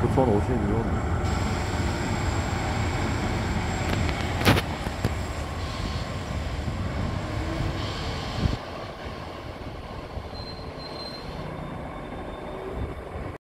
9,056원